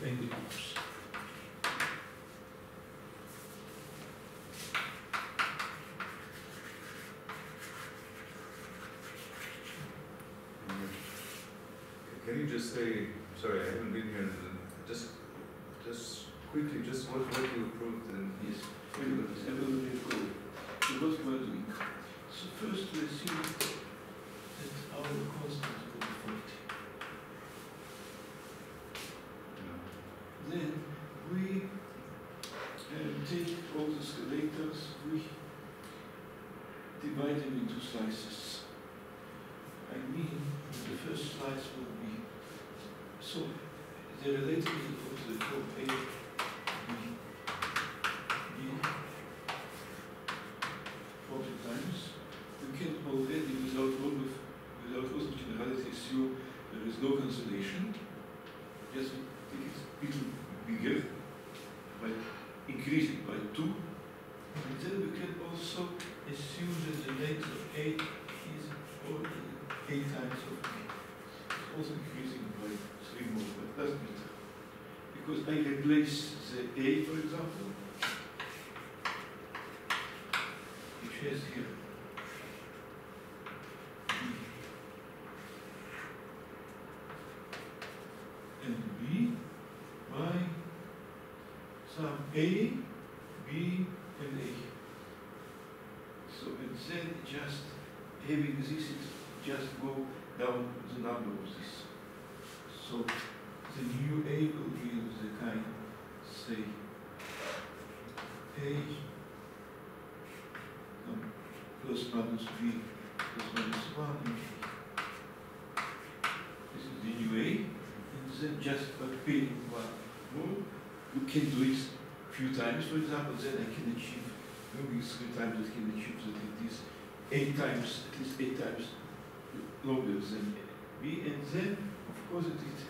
treatment of Engel groups. Can you just say, sorry, I haven't been here, just, just quickly, just what, what you approved and Yes, very good. I will recall. So what we. So first we assume that our constant will be 40. Then we um, take all the scalators, we divide them into slices. I mean, the first slice will be, so the related of the form A, B, B, 40 times. We can already, without all of, without all of generality, assume there is no cancellation. Just take it a little bigger by increasing by 2. And then we can also assume that the length of A is already 8 times of B. Also increasing by 3 more, but doesn't matter. Because I replace the A, for example, which has here B and B by some A, B, and A. So and then just having this, it just go down the number of this. So the new A will be of the kind, say, A um, plus minus B plus minus 1 and B. This is the new A, and then just by paying one more, you can do it a few times, for example, then I can achieve, maybe three times I can achieve that it is eight times, at least eight times longer than B, and then, of course, it is,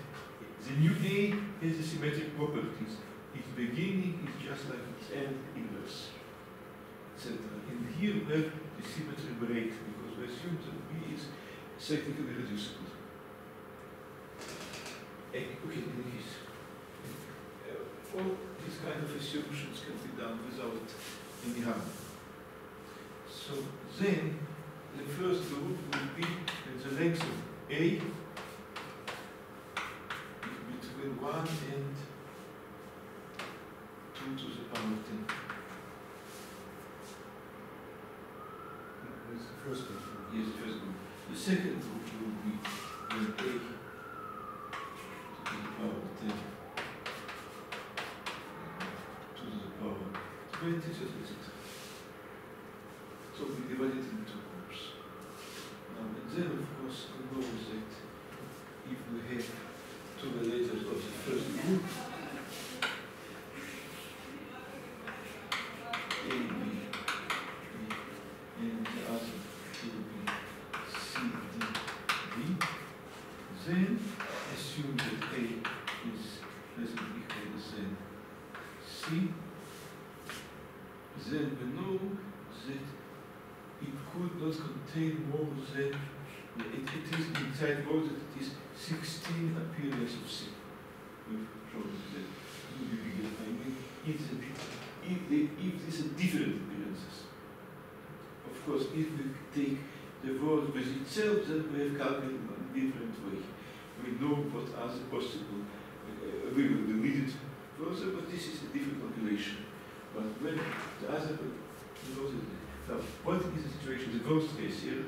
the new A has the symmetric properties. Its beginning is just like its end inverse, etc. And here we have the symmetry break, because we assume that B is technically reducible. Okay, in this, kind of assumptions can be done without any harm. So then, the first group will be that the length of A 16 modes, it, it is inside it is 16 appearances of sin. The, if, if, these are different appearances, of course, if we take the world with itself, then we have calculated in a different way. We know what are the possible, uh, we will delete it further, but this is a different calculation. But when the other, you know, now, what is the situation? The ghost case here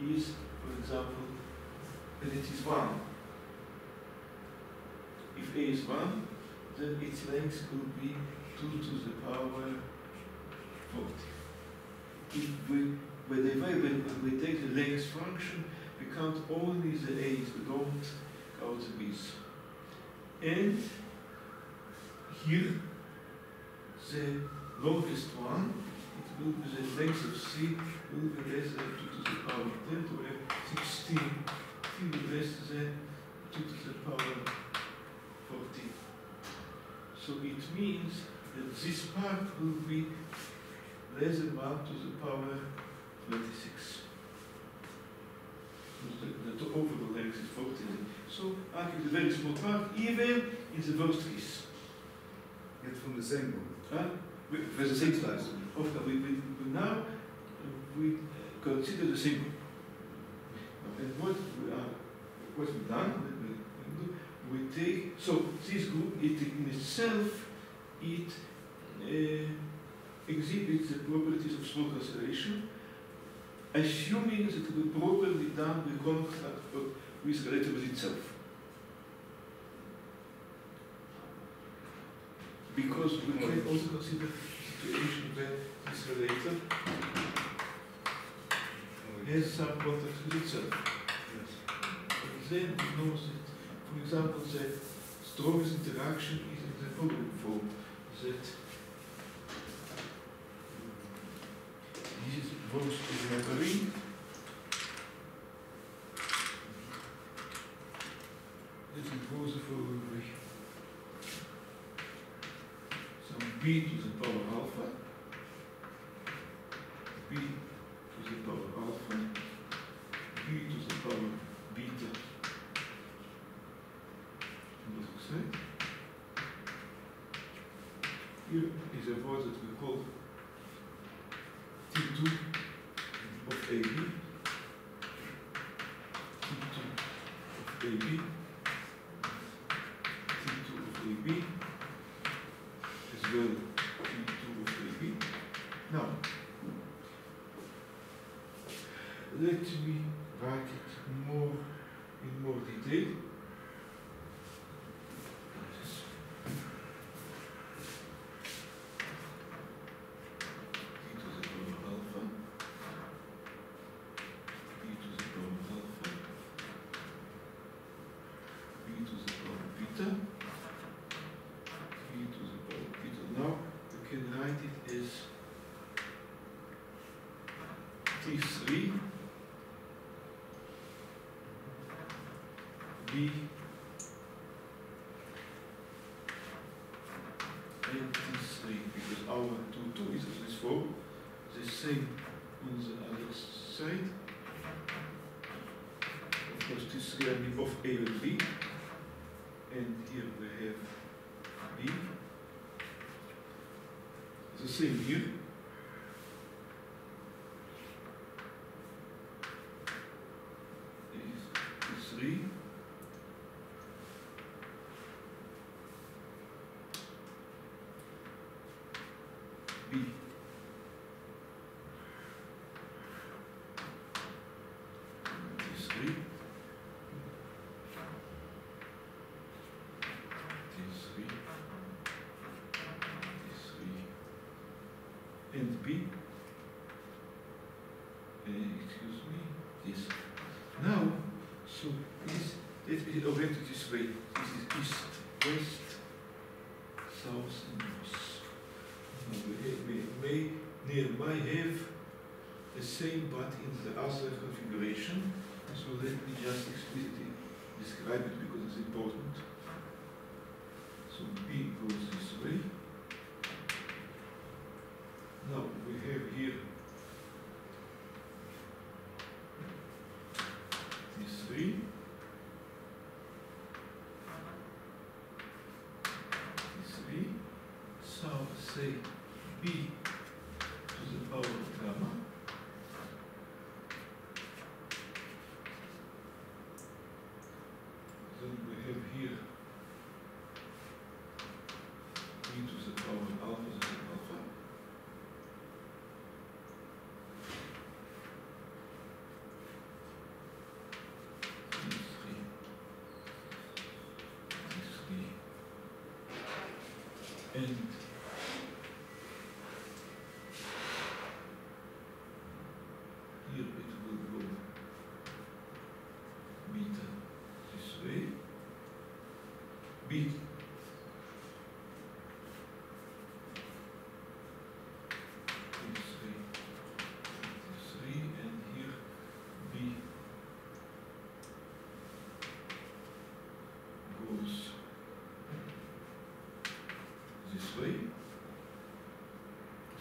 is, for example, that it is 1. If A is 1, then its length could be 2 to the power 40. If we, when, when, when we take the length function, we count only the A's, we don't count the B's. And here, the longest one, it will be the length of C be less than 2 to the power 10 to have 16. T will be less than 2 to the power 14. So it means that this part will be less than 1 to the power 26. The, the overall length is 14. So is a very small part, even in the worst case. Yet from the same book. Huh? With the same size. We, we, we now we consider the same. And what we are, what we've done, we, we, take, so this group, it in itself, it uh, exhibits the properties of small cancellation, assuming that it will properly done with with relativity itself. Because we can also consider situation where this relator has some contact with itself. Yes. And then we know that, for example, the strongest interaction is in the following form, that this is both is a marine, this is both for some b to the power alpha, b to the power alpha, b to the power beta on the side. Here is a word that we call T2 of AB, T2 of AB, T2 of AB, as well T2 of AB. Now, let me write it more in more detail. T to the power alpha, B to the power alpha, B to the power beta, B to the power beta. Now you as T3 B and T3 because our 2 2 is of this form, the same on the other side. Of course, T3 I mean of A and B, and here we have B. The same here. Is T3. B. T3. T3. T3. And B. Uh, excuse me. This. Now, so this, let me orient it this way. This is east, west, south, and north. Now we, have, we may nearby have the same but in the other configuration. So let me just explicitly describe it because it's important. So B goes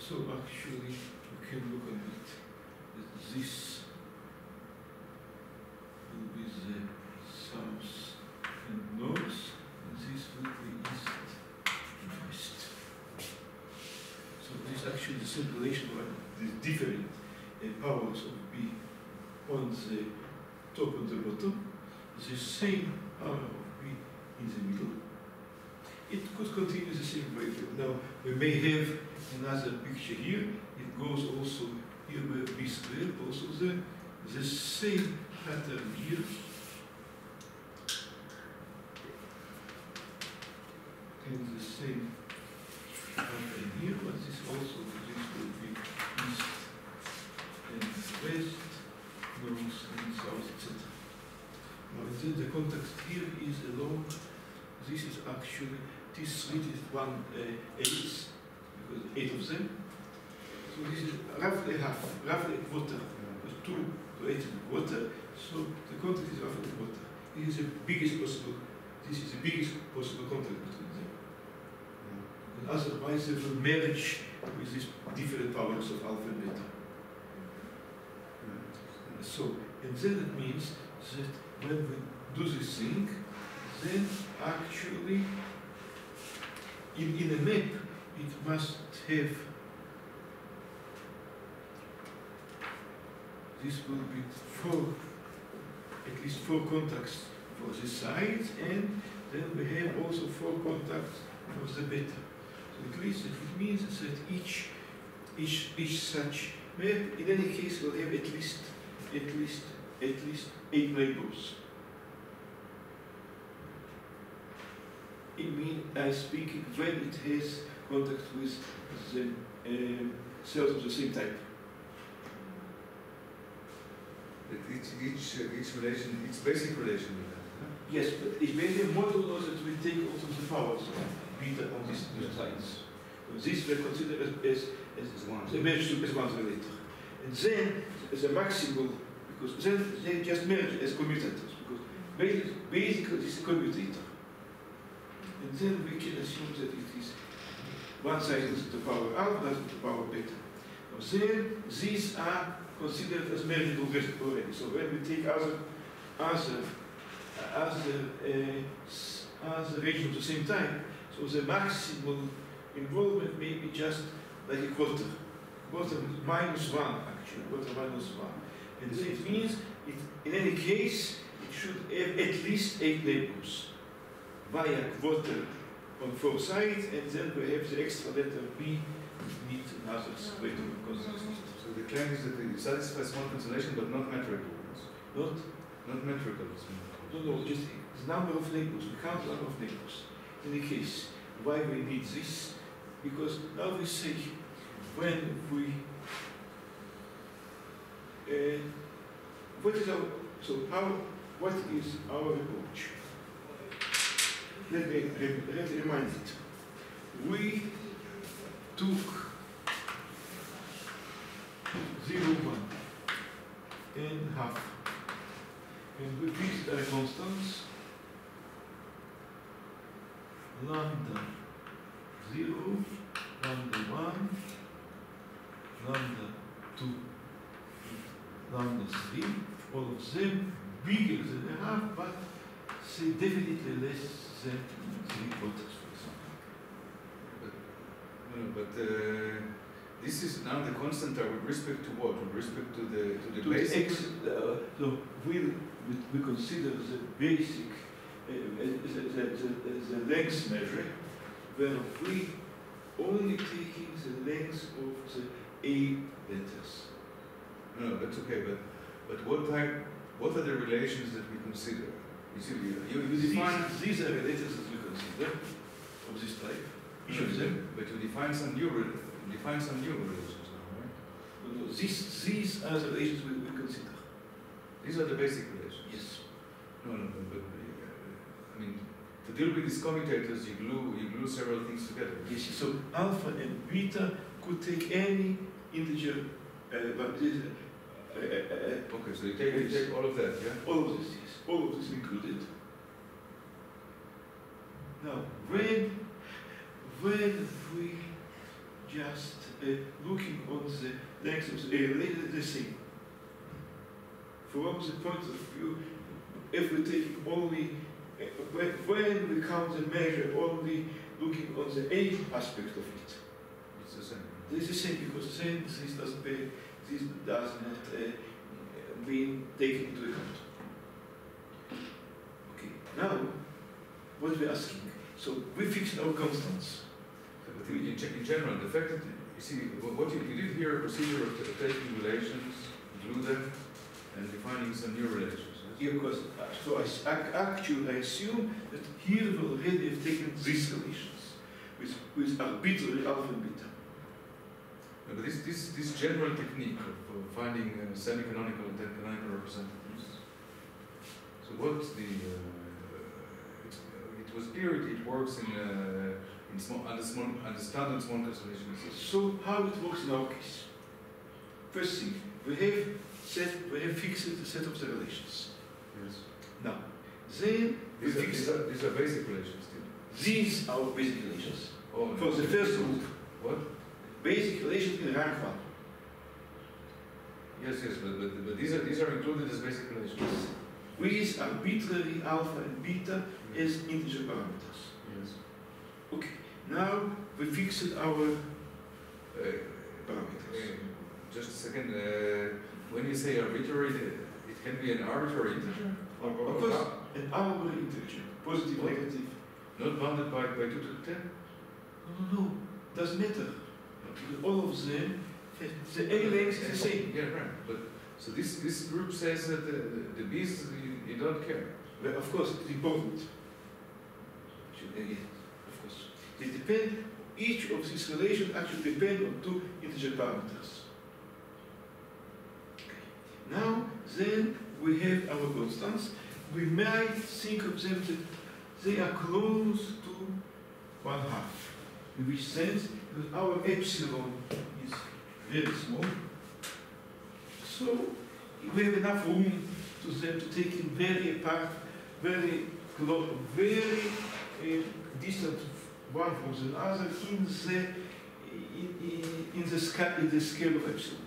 So actually, we can look at it that this will be the south and north, and this will be east and west. So this is actually the circulation of the different powers of B on the top and the bottom, the same power of B in the middle. It could continue the same way. Now, we may have another picture here. It goes also here where B squared, also the, the same pattern here. And the same pattern here, but this also this will be east and west, north and south, etc. Now, then the context here is along, this is actually, this slit is one uh, eighth, because eight of them. So this is roughly half, roughly quarter, two to eight is a quarter, so the contact is roughly quarter. This is the biggest possible, this is the biggest possible contact between them. And otherwise they will merge with these different powers of alpha and beta. So, and then it means that when we do this thing, then actually in, in a map it must have this will be four at least four contacts for the sides and then we have also four contacts for the beta. So at least it means that each each each such map in any case will have at least at least at least eight labels. It means uh, speaking when it has contact with the um, cells of the same type. But each, each, uh, each relation, each basic relation with that. Yes, but ich werde modulo that we take also the powers of beta on these two Yes. sides. This we consider as, as, as This one. the merge to as one relator. And then as a maximal, because then they just merge as commutators, because basically, basically this is a commutator. And then we can assume that it is one is to the power alpha, the to the power beta. Now then these are considered as mergeable already. So when we take other other other uh, other regions at the same time, so the maximal involvement may be just like a quarter. Quarter minus one, actually, quarter minus one. And this means, it, in any case, it should have at least eight labels via quarter on four sides, and then we have the extra letter B need another way to consider. So the claim is that it satisfies small cancellation but not metrical ones. Not, Not metrical. no, no, just the number of labels, we count the number of labels. In any case, why we need this? Because now we say, when we Uh, what is our, so how, what is our approach? Let me, let remind it. We took zero one and half, and we fixed a constants lambda zero, lambda one, lambda two, lambda three, all of them bigger than a half, but say definitely less than three quarters, for example. No, but uh, this is now the constant with respect to what? With respect to the to the To basic. X, uh, so we, we, consider the basic, uh, the, the, the, the length measure, where we only taking the length of the A letters. No, no, that's okay. But but what type? What are the relations that we consider? You see, you, you you define. these are the letters that we consider of this type, each of them. But you define some new you define some new relations now, right? These, these are the relations we, we consider. These are the basic relations. Yes. No, no, no, but uh, I mean, to deal with these commutators, you glue you glue several things together. Yes, so alpha and beta could take any integer, uh, but this, uh, uh, uh, Okay, so you take you take all of that, yeah. all of this, yes, all of this included. Now, when, when we just uh, looking on the length of the the same. From the point of view, if we take only, uh, when, when we count the measure only looking on the A aspect of it, It's the same. This is the same because then this doesn't be, this does not uh, be taken into account. Okay, now what we're asking. So we fixed our constants. But in, in general, the fact that, you see, what you, you did here a procedure of taking relations, glue them, and defining some new relations. Here, because uh, so I, actually I assume that here we already have taken these relations with, with arbitrary alpha and beta. No, But this, this, this general technique of uh, finding uh, semi-canonical and ten-canonical representatives. So what's the, uh, it, it was clear it, it works in, uh, in small, under small, under standard small cancellation. So how it works in our case? First thing, we have set, we have fixed the set of the relations. Yes. Now, then we These are, fix these are, these are basic relations still. these are basic relations. Oh, For no. the first group, What? Basic relations in rank one. Yes, yes, but, but, but these are, these are included as basic relations. With arbitrary alpha and beta as integer parameters. Yes. Okay, now we fixed our Uh, parameters. uh, just a second, uh, when you say arbitrary, uh, it can be an arbitrary integer? Or, or, Of course, an arbitrary integer, positive, What? negative. Not bounded by, by 2 to the 10? No, no, no, doesn't matter. All of them, the A length is the same. Yeah, right. But so this this group says that the, the, bees you, you don't care. Well, of course, it's important. Uh, of course. They depend, each of these relations actually depend on two integer parameters. Now, then we have our constants. We might think of them that they are close to one half. In which sense, our epsilon is very small. So we have enough room to them to take in very apart, very close, very uh, distant one from the other in the in, in, in the scale in the scale of epsilon.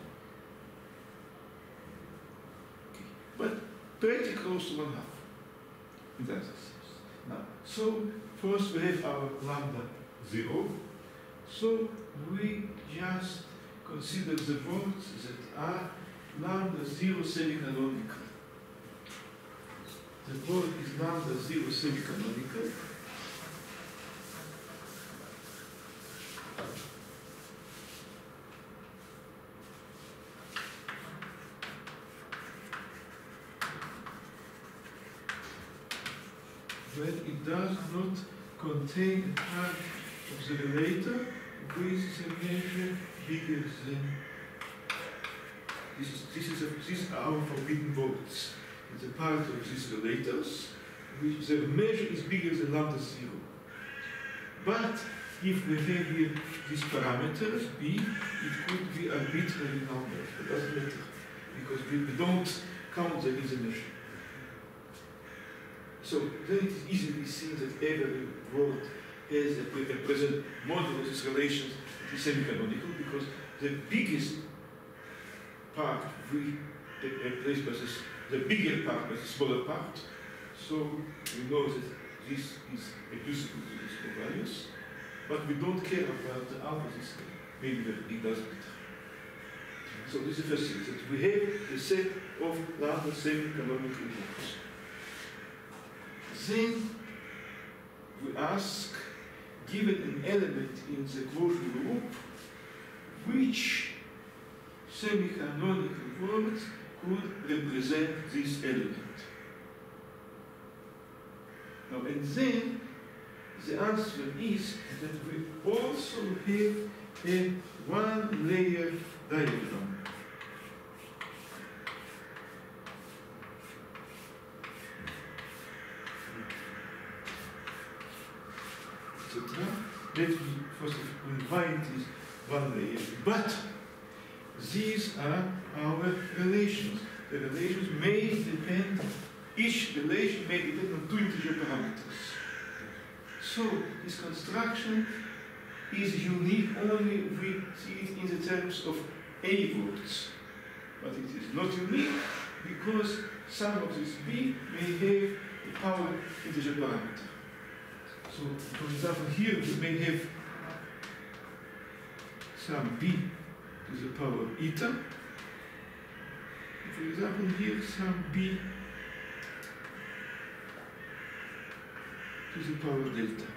Okay. But pretty close to one half. In that sense. Now, so first we have our lambda zero. So we just consider the points that are lambda zero semi-canonical. The point is lambda zero semi-canonical. When it does not contain part of the relator with the measure bigger than this is, this is, a, these are forbidden votes. It's a part of these relators, which the measure is bigger than lambda zero. But if we have here these parameters, b, it could be arbitrary number. It doesn't matter, because we, we don't count them in the measure. So then it is easily seen that every word has a, pre- a present of these relations is semi-canonical because the biggest part we replace by this, the bigger part by the smaller part. So we know that this is reducible to these two values, but we don't care about the alpha this maybe that it doesn't. So this is the first thing, that we have the set of lambda semi-canonical groups. Then we ask, given an element in the closure group, which semi-canonical words could represent this element. Now, and then the answer is that we also have a one layer diagram. etc. Invite this one layer. But these are our relations. The relations may depend, each relation may depend on two integer parameters. So this construction is unique only if we see it in the terms of A words. But it is not unique because some of this B may have a power integer parameter. So, for example, here we may have some b to the power eta. For example, here some b to the power delta.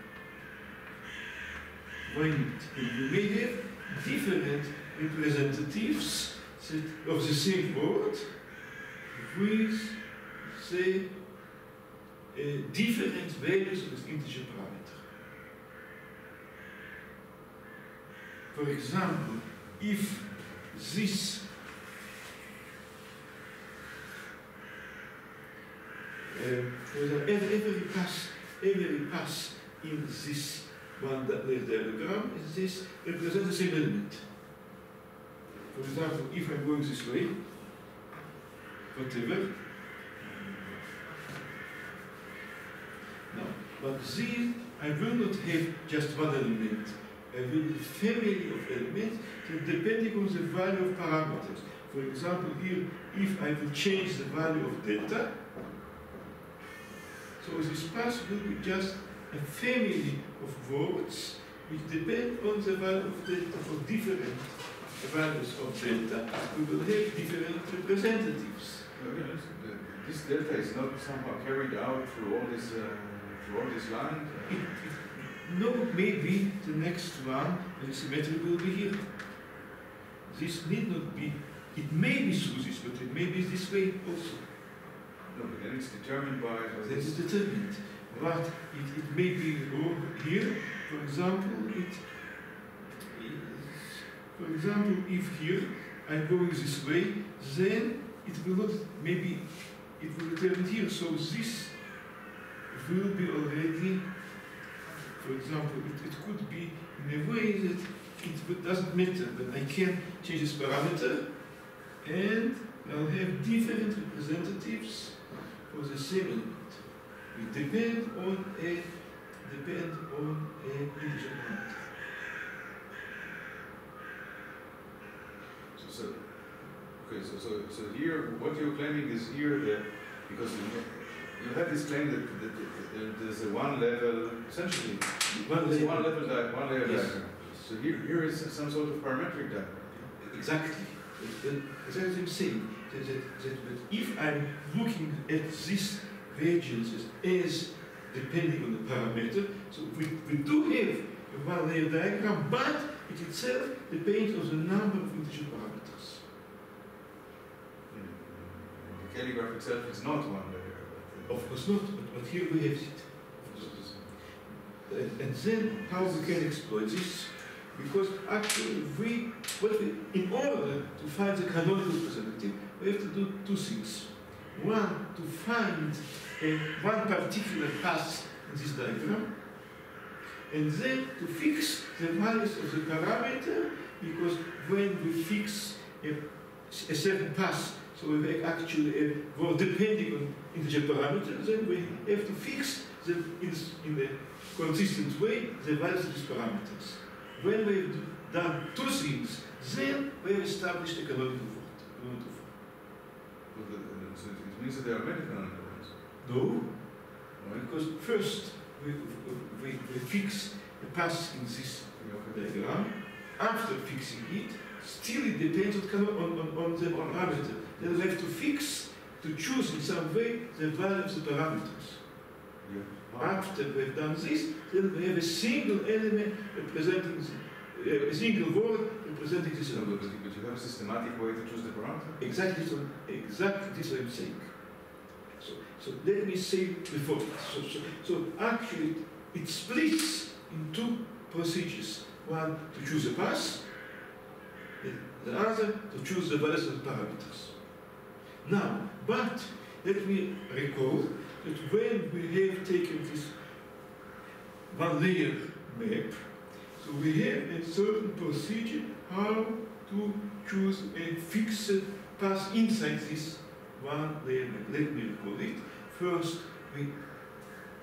Why not? And you may have different representatives of the same word with, say, different values of integer parameter. For example, if this uh, every, pass, every pass in this one diagram is this represents the same element. For example, if I'm going this way, whatever. But this, I will not have just one element. I will have family of elements that depending on the value of parameters. For example, here, if I will change the value of delta, so this pass will be just a family of words which depend on the value of delta for different values of delta. We will have different representatives. Okay, This delta is not somehow carried out through all this, uh, this line? No, maybe the next one, the symmetry will be here. This need not be, it may be through this, but it may be this way also. No, but then it's determined by, is this. determined. But it, it may be over here, for example, it is, for example, if here I'm going this way, then it will not, maybe it will determine here. So this will be already, for example, it, it could be in a way that it doesn't matter, but I can change this parameter and I'll have different representatives for the same element. It depend on a depend on a integer. So, so, okay, so, so, so here, what you're claiming is here that, because you have this claim that, that, that, that there's a one level, essentially, One there's one level, di- one layer Yes. diagram. So here, here is some sort of parametric diagram. Exactly. That's I'm saying. That, that, that, that if I'm looking at these variances as depending on the parameter, so we, we do have a one layer diagram, but it itself depends on the number of integer parameters. Hmm. The Cayley graph itself is not one layer. Of course not, but, but here we have it. And, and then how we can exploit this? Because actually we, what we, in order to find the canonical representative, we have to do two things. One, to find a, one particular path in this diagram, and then to fix the values of the parameter, because when we fix a, a certain path, so we make actually a, well, depending on integer parameter, then we have to fix them in, in a consistent way the values of these parameters. When we've done two things, then we have established a canonical word. canonical form. but the- uh, so it means that there are many canonical ones. No, because first we, we, we fix a path in this diagram. After fixing it, still it depends on, on, on, on the parameter. Then we have to fix, to choose in some way the value of the parameters. Yeah. After we've done this, then we have a single element representing, the, uh, a single word representing this element. but you have a systematic way to choose the parameter? Exactly, so, exactly this I'm saying. So, so let me say before. So, so, so actually, it splits in two procedures. One to choose a path, the other to choose the values of the parameters. Now, but let me recall that when we have taken this one layer map, so we have a certain procedure how to choose a fixed path inside this one layer map. Let me recall it. First, we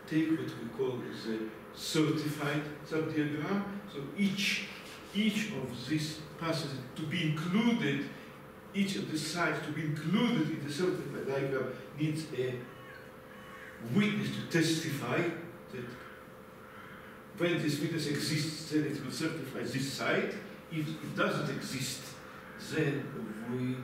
take what we call the certified subdiagram. So each each of these passes to be included, each of the sides to be included in the certified diagram needs a witness to testify that when this witness exists, then it will certify this site, If it doesn't exist, then we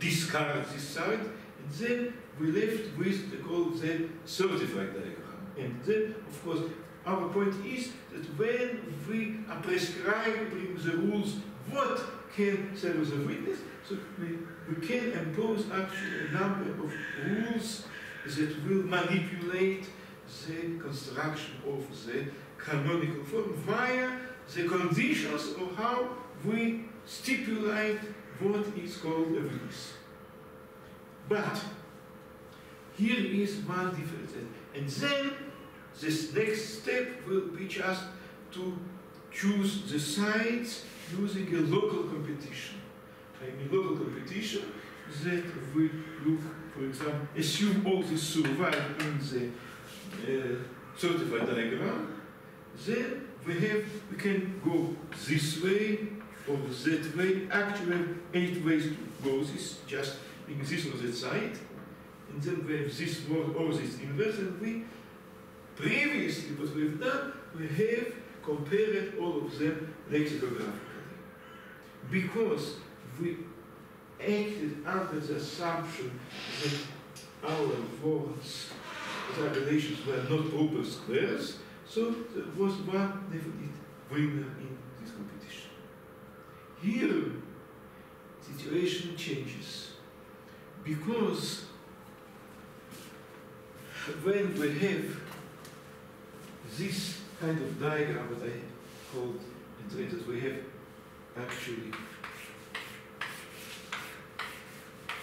discard this side, and then we left with the called the certified diagram. And then, of course, our point is that when we are prescribing the rules, what can serve as a witness, so we, we can impose actually a number of rules that will manipulate the construction of the canonical form via the conditions of how we stipulate what is called a witness. But here is one difference. And then this next step will be just to choose the sides using a local competition. I mean local competition that we look, for example, assume all this survive in the uh, certified diagram, then we have, we can go this way or that way. Actually, eight ways to go this, just being this on that side. And then we have this word or this inverse, and we previously what we've done, we have compared all of them lexicographically. Because we acted under the assumption that our words, our relations were not open squares, so there was one definite winner in this competition. Here, situation changes because when we have this kind of diagram that I called that we have actually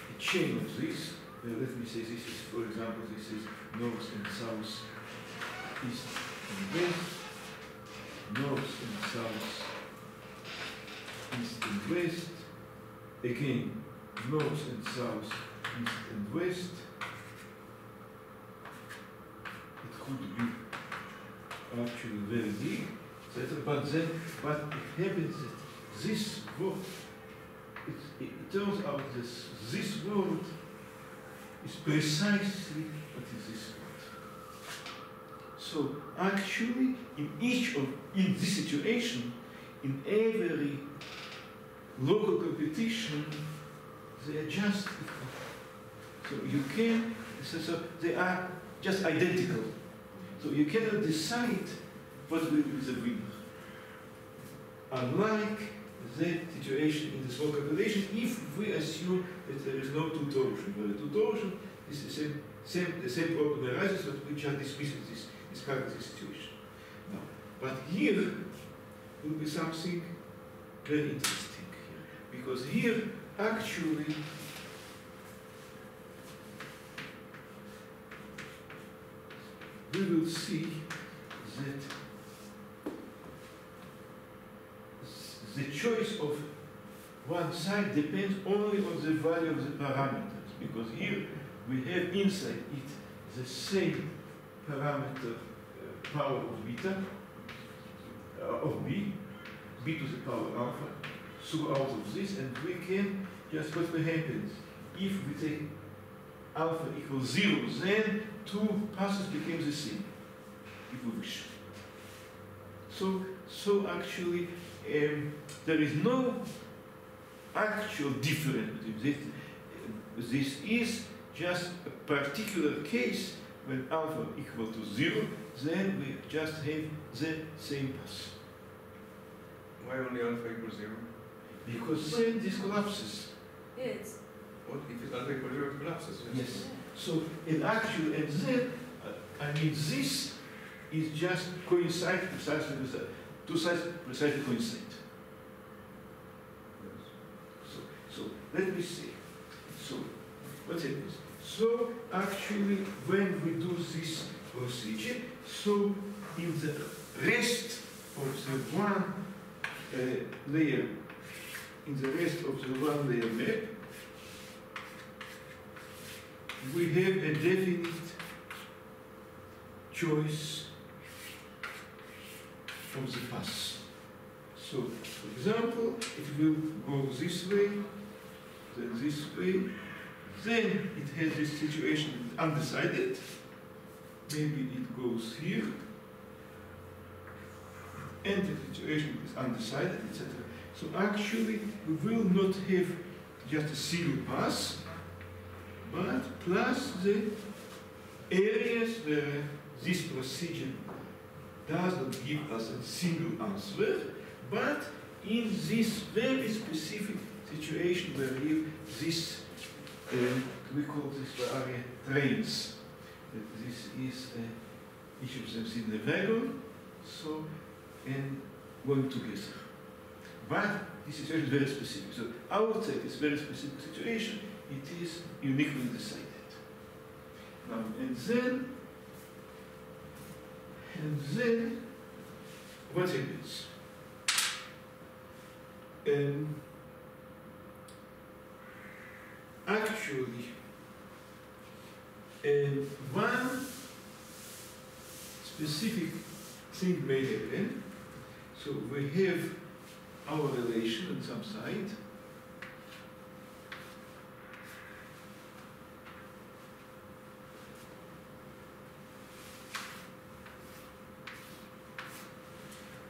a chain of this. Uh, let me say this is, for example, this is north and south, east and west, north and south, east and west, again, north and south, east and west. It could be actually very big, but then, but it happens that this word, it, it turns out that this word is precisely what is this word. So actually, in each of, in this situation, in every local competition, they are just. So you can, so, so they are just identical. So you cannot decide what will be the winner. Unlike the situation in the small cancellation, if we assume that there is no two torsion, where the two torsion is the same, same, the same problem arises, but we just dismiss this, this situation. Now, but here will be something very interesting here, because here actually we will see that the choice of one side depends only on the value of the parameters, because here we have inside it the same parameter uh, power of beta, uh, of b, b to the power alpha, throughout of this, and we can just what happens if we take alpha equals zero, then two passes become the same, if we wish. So, so actually, um, there is no actual difference between this. This is just a particular case when alpha equal to zero, then we just have the same path. Why only alpha equals zero? Because then this collapses. Yes. What if it's alpha equals zero, it collapses? Yes. So in actual, and then, uh, I mean, this is just coincide precisely with the two sides precisely coincide. So, so let me see. So, what's it? So actually, when we do this procedure, so in the rest of the one uh, layer, in the rest of the one layer map, we have a definite choice of the path. So, for example, it will go this way, then this way, then it has this situation undecided. Maybe it goes here. and the situation is undecided, etc. So actually, we will not have just a single pass, but plus the areas where this procedure does not give us a single answer, but in this very specific situation where we this, uh, we call this area trains. Uh, This is uh, each of them in the wagon, so and going together. But this situation is very specific. So outside this very specific situation, it is uniquely decided. Now, and then, and then, what happens? Um, actually, um, one specific thing may happen. So we have our relation on some side.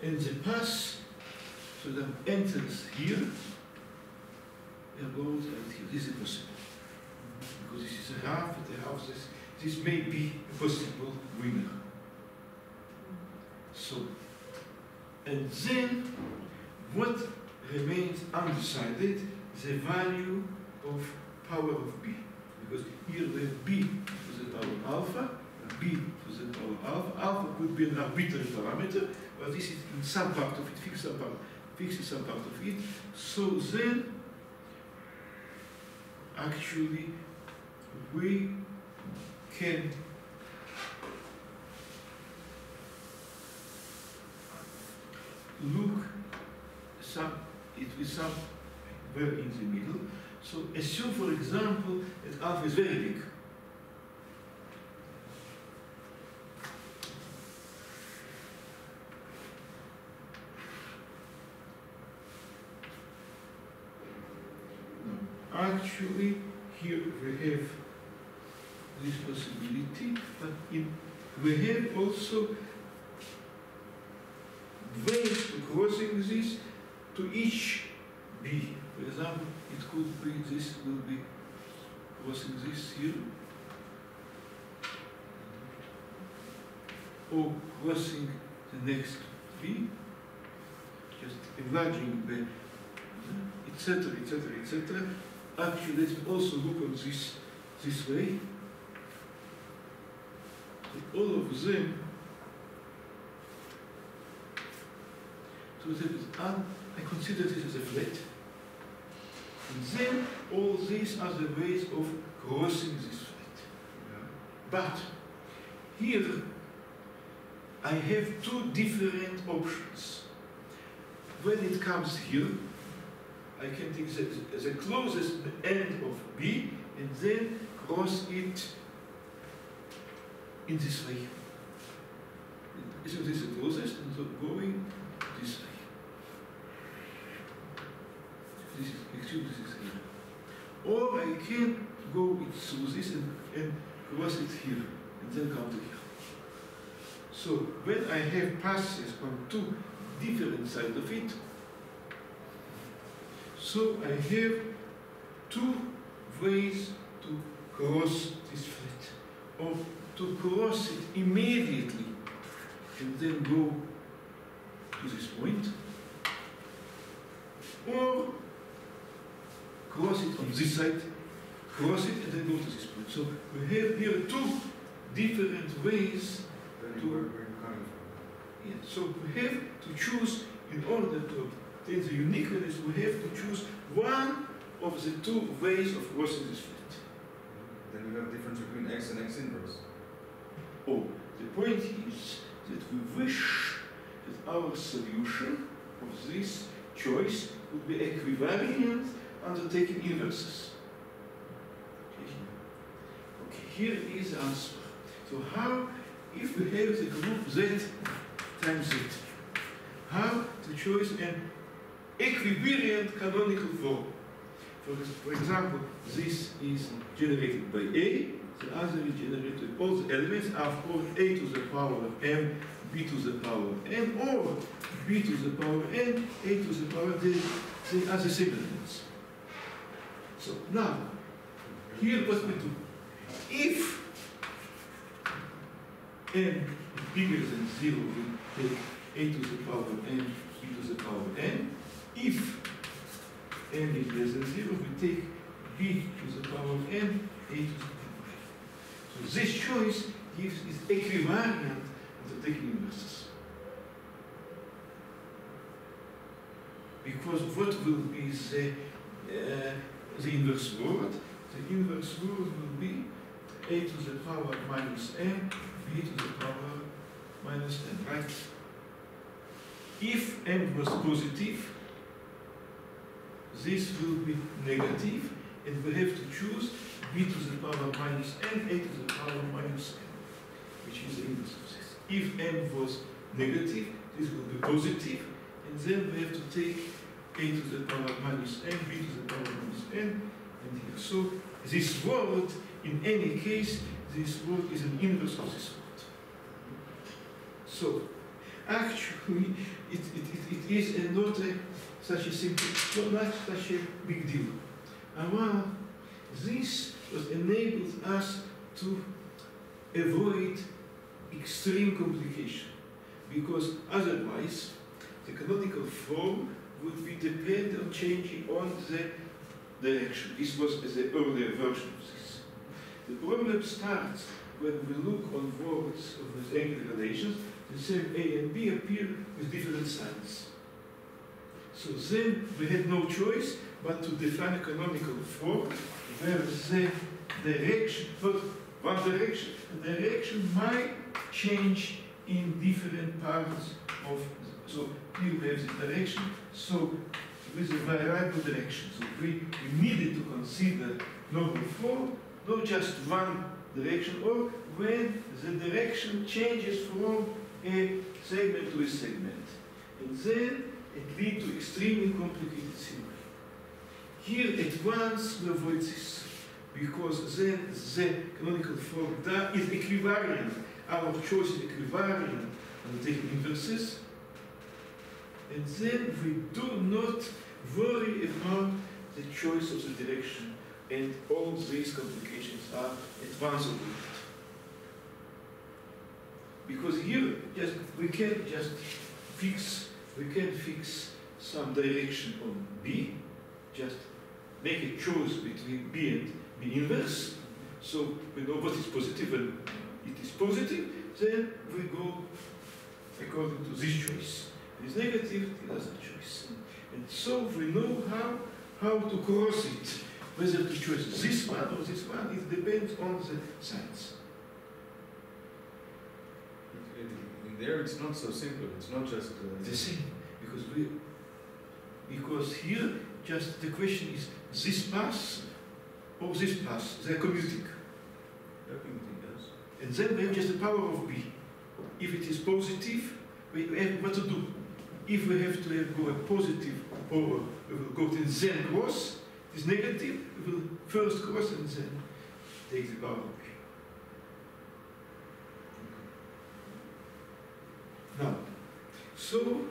And the pass so the entrance here, it goes and here. This is possible. Because this is a half, and the half, this, this may be a possible winner. So, and then what remains undecided is the value of power of b. Because here we have b to the power alpha, b alpha. Could be an arbitrary parameter, but this is in some part of it, fixed some part, fixed some part of it. So then, actually, we can look some it with some very in the middle. So assume, for example, that alpha is very big. No. Actually, here we have this possibility, but in, we have also ways to crossing this to each b. For example, it could be this will be crossing this here, or crossing the next b, just enlarging the etc. etc. etc. Actually, let's also look on this this way. So all of them So un, I consider this as a flat. And then all these are the ways of crossing this flat. But here I have two different options. When it comes here, I can take the, the closest end of B and then cross it in this way. Isn't this the closest? And so going this way. This is, excuse this is here. Or I can go through this and, and cross it here and then come to here. So when I have passes on two different sides of it, so I have two ways to cross this flat, or to cross it immediately and then go to this point, or cross it on this side, cross it and then go to this point. So we have here two different ways Depending where, where coming from. Yeah, so we have to choose, in order to obtain the uniqueness, we have to choose one of the two ways of crossing this flat. Then you have difference between x and x inverse. Oh, the point is that we wish that our solution of this choice would be equivalent under taking inverses. Okay. okay, here is the answer. So how, if we have the group Z times Z, how to choose an equivariant canonical form? For, for example, this is generated by A, the other is generated, all the elements are of course A to the power of M, b to the power of n or b to the power of n, a to the power, they, they are the same elements. So now, here what we do. If n bigger than 0, we take a to the power of n, b to the power of n. If n is less than 0, we take b to the power of n, a to the power of n. So this choice gives is equivariant of the taking inverses. Because what will be the, uh, the inverse word? The inverse word will be a to the power minus n, b to the power minus n, right? If n was positive, this will be negative, and we have to choose b to the power minus n, a to the power minus n, which is the inverse of this. If n was negative, this will be positive, and then we have to take a to the power minus n, b to the power minus n, and here. So this word, in any case, this word is an inverse of this word. So actually, it, it, it, it is a not a, such a simple, not such a big deal. And well, this was enabled us to avoid extreme complication, because otherwise the canonical form would be dependent on changing on the direction. This was the earlier version of this. The problem starts when we look on words of the Engel relations, the same A and B appear with different signs. So then we had no choice but to define canonical form where the direction, not one direction, the direction might change in different parts of, so here we have the direction, so with a variable direction. So we, we needed to consider normal form, not just one direction, or when the direction changes from a segment to a segment. And then it leads to extremely complicated theory. Here at once we avoid this, because then the canonical form that is equivariant. Our choice is equivariant and take inverses. And then we do not worry about the choice of the direction, and all these complications are at once avoided. Because here, just we can just fix, we can fix some direction on B, just make a choice between B and B inverse. So we know what is positive and it is positive, then we go according to this choice. It is negative, the other choice. And so we know how, how to cross it, whether to choose this one or this one, it depends on the signs. In there, it's not so simple. It's not just uh, The same, because we, because here, just the question is this pass or this pass, they're commuting. everything does. And then we have just the power of B. If it is positive, we have what to do. If we have to have go a positive power, we will go to then cross. It's negative, we will first cross and then take the power of B. Now, so,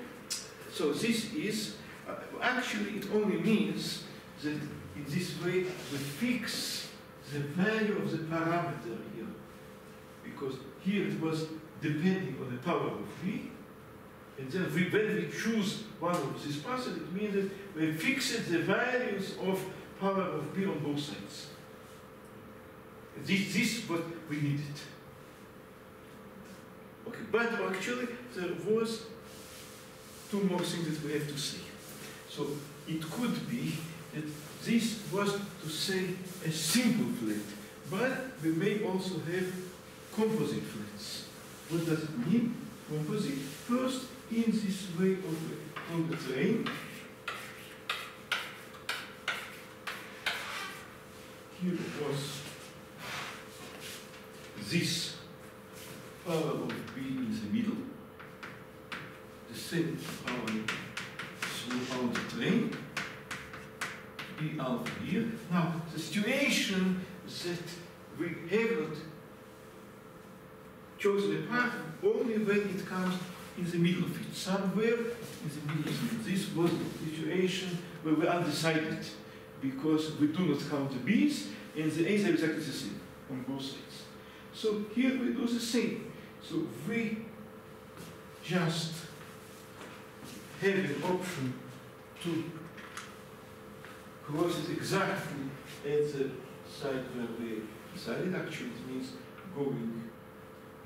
so this is, uh, actually it only means that in this way we fix the value of the parameter here. Because here it was depending on the power of B, and then we, when we choose one of these passes, it means that we fix the values of power of B on both sides. This, this is what we needed. Okay, but actually there was two more things that we have to say. So it could be that this was to say a simple flat, but we may also have composite flats. What does it mean? Composite. First, in this way of on the train, here was this power of B in the middle, the same power throughout the train, B alpha here. Now, the situation that we have not chosen a path only when it comes in the middle of it, somewhere in the it. This was the situation where we are undecided because we do not count the b's and the a's are exactly the same on both sides. So here we do the same. So we just have an option to cross it exactly at the side where we decided. Actually, it means going.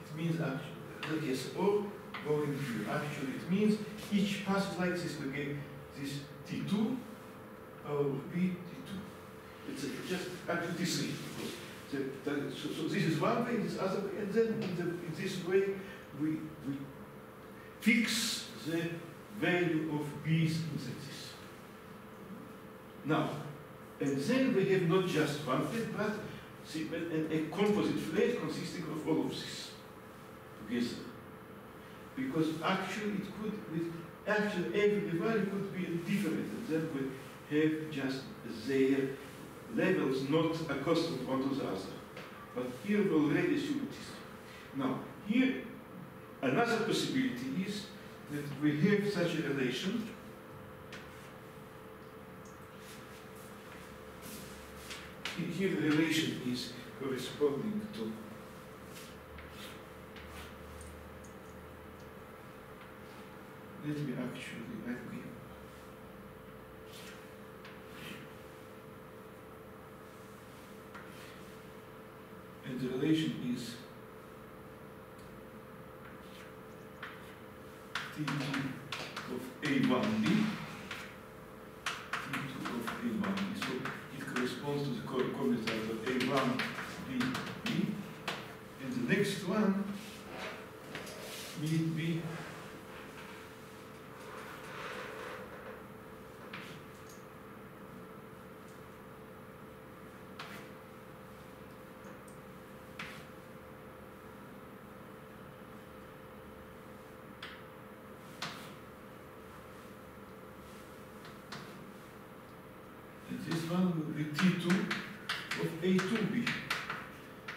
It means actually, yes, or going here. Actually, it means each pass is like this. We get this T2 or B T2. It's just actually T3 the, the, so, so this is one way, this other way, and then in, the, in this way we, we fix the value of b's in this. Now, and then we have not just one flat, but a composite flat consisting of all of this together. Because actually it could, with actually every value could be different, and then we have just their levels not accustomed one to the other. But here we already assume it is. Now, here another possibility is that we have such a relation here the relation is corresponding to let me actually agree. And the relation is T2 of A1B, T2 of A1B. So it corresponds to the co commutator of A1, B, B. And the next one will be And this one will be T2 of A2B.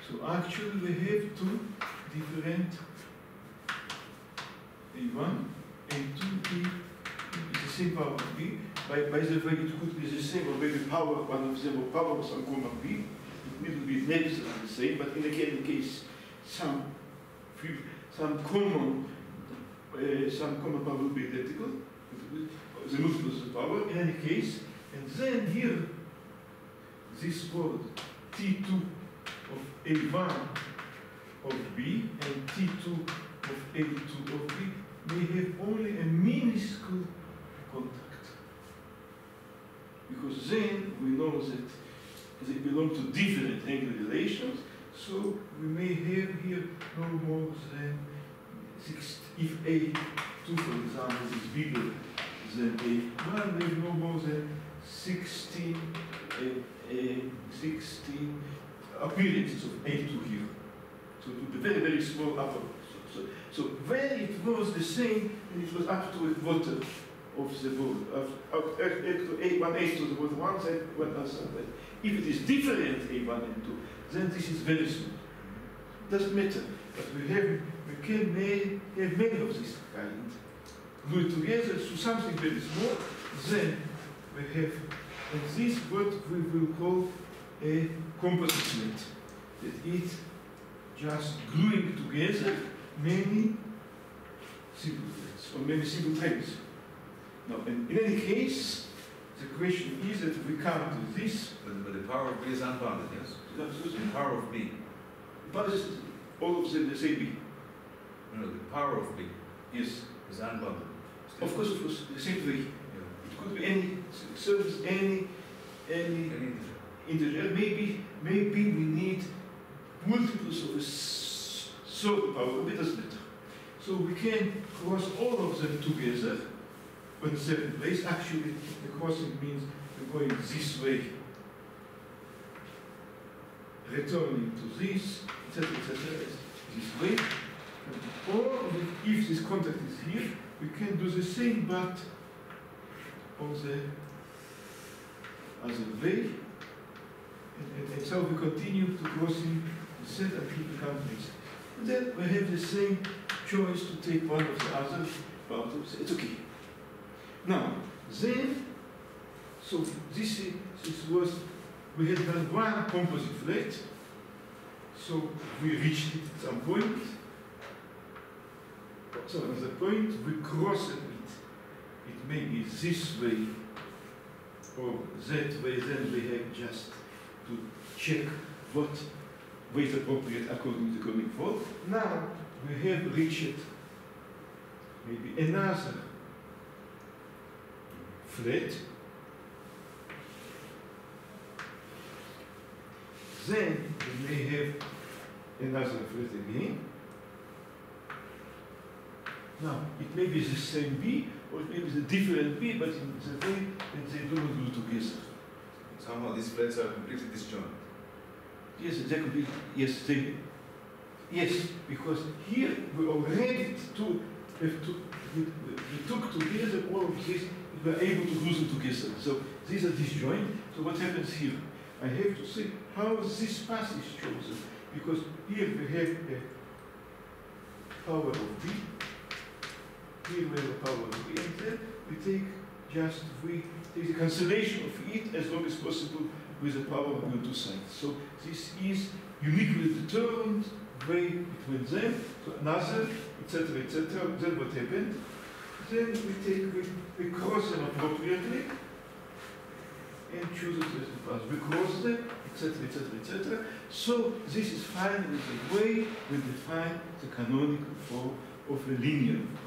So actually we have two different A1, A2B, it's the same power of B. By, by the way, it could be the same or maybe power one of them or power of some common B. It will be never the same, but in any case, some, some common, uh, some common power will be identical. The multiples of power, in any case, and then here, this word T2 of A1 of B and T2 of A2 of B may have only a minuscule contact. Because then we know that they belong to different Engel relations, so we may have here no more than six, if A2, for example, is bigger than A1, we have no more than 16, uh, uh, 16 appearances of A2 here. So be very, very small upper. So, so, so when it was the same, it was up to a quarter of the ball, of, of, of, to the ball, one side, one other side. If it is different A1 and 2, then this is very small. Doesn't matter. But we have, we can make, have many of this kind. Glue together to something very small, then we have, and this what we will call a composite. That it just gluing together many simple threads or many simple threads. Now, in, in any case, the question is that we come to this. But, but the power of B is unbounded, yes? Excuse The power of B. But all of them the same B. No, no, the power of B Yes. is unbounded. Still- Of course, of course, the same way. Yeah. It could be any service, any, any Any integer. Maybe, maybe we need multiples of a certain power, but it doesn't matter. So we can cross all of them together in the certain place. Actually, the crossing means we're going this way, returning to this, etc., etc., this way. Or if this contact is here, we can do the same, but on the other way. And, and, and so we continue to crossing the until we come to this. Then we have the same choice to take one of the other parts. It's okay. Now, then, so this, is, this was, we had done one composite flat, so we reached it at some point. So at the point we cross it, it may be this way or that way, then we have just to check what is appropriate according to the coming forth. Now we have reached maybe another flat. Then we may have another flat again. Now, it may be the same B, or it may be the different B, but in the way that they do not do together. Somehow these flats are completely disjoint. Yes, they be, yes, they, yes, because here we already to, have to we, we, took together all of this, we were able to glue them together. So these are disjoint. So what happens here? I have to see how this path is chosen, because here we have a power of B, here we have a power of B, and then we take just, take the cancellation of it as long as possible with the power of two sides. So this is uniquely determined way between them, so another, etc., etc. Then what happened? Then we take, we, we cross them appropriately and choose it as the path. We cross them, etc., etc., etc. So this is finally the way we define the canonical form of a linear mode.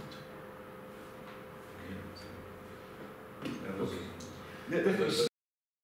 That that was-